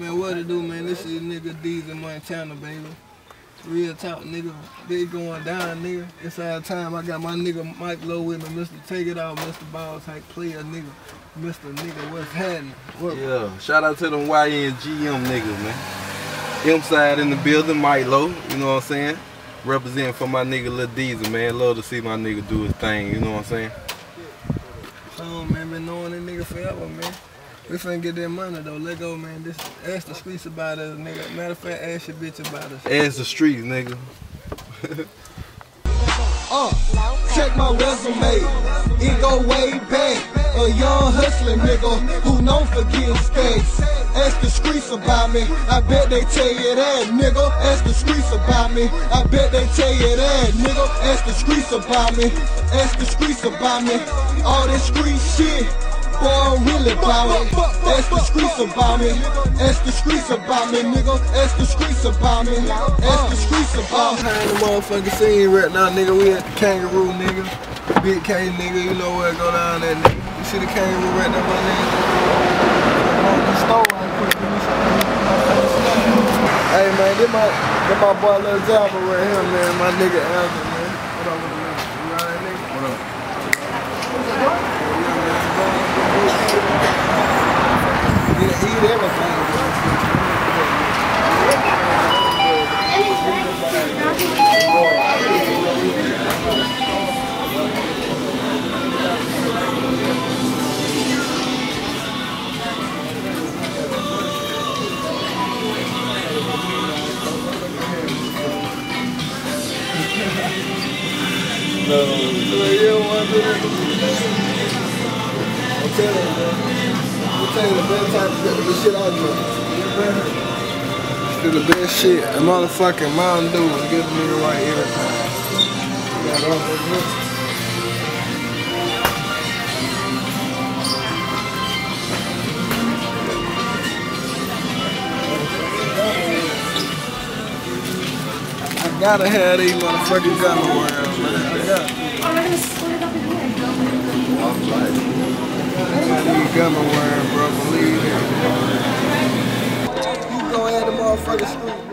Man, what it do, man? This is nigga Deezy Montana, baby. Real talk, nigga. Big going down, nigga. It's our time. I got my nigga Mike Low with me, Mr. Take It Out, Mr. Ball type player, nigga. Mr. Nigga, what's happening? What? Yeah, shout out to them YNGM niggas, man. M side in the building, Mike Low, you know what I'm saying? Representing for my nigga Lil Diesel, man. Love to see my nigga do his thing, you know what I'm saying? Oh, man, been knowing that nigga forever, man. We finna get that money though. Let go, man. This ask the streets about us, nigga. Matter of fact, ask your bitch about us. Ask the streets, nigga. Uh, check my resume, it go way back. A young hustling nigga who known for getting stacks. Ask the streets about me, I bet they tell you that, nigga. Ask the streets about me, I bet they tell you that, nigga. Ask the streets about me, ask the streets about me. All this street shit. Boy, I'm really about it. Ask the streets about me. Ask the streets about me, nigga. Ask the streets about me. Ask the streets about me. Behind the motherfucking scene right now, nigga. We at the kangaroo, nigga. Big K, nigga. You know where it go down there, nigga. You see the kangaroo right there, my nigga? On the store right quick. Give me. Hey, man, this my, this my boy Lil Jabba right here, man. My nigga Alvin, man. What up with the man? You alright, nigga? What up? No, you don't want to do that. I'm telling you, man. I'm telling you, the best to get the shit of you. Do the best shit. A motherfucking Mountain Dew and get the right time. You got all that gotta have these motherfucking gun around, man. I got we're gonna split it up in here. gotta have these gun around, bro. Believe it. You go ahead the motherfucking screw